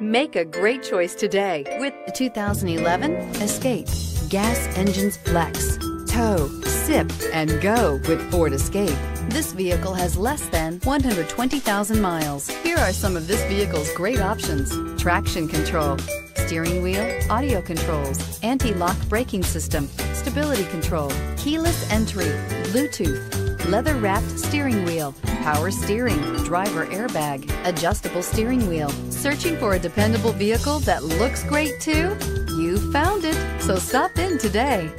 Make a great choice today with the 2011 Escape. Gas engines flex, tow, sip, and go with Ford Escape. This vehicle has less than 120,000 miles. Here are some of this vehicle's great options. Traction control, steering wheel, audio controls, anti-lock braking system, stability control, keyless entry, Bluetooth, leather-wrapped steering wheel, power steering, driver airbag, adjustable steering wheel. Searching for a dependable vehicle that looks great too? You found it, so stop in today.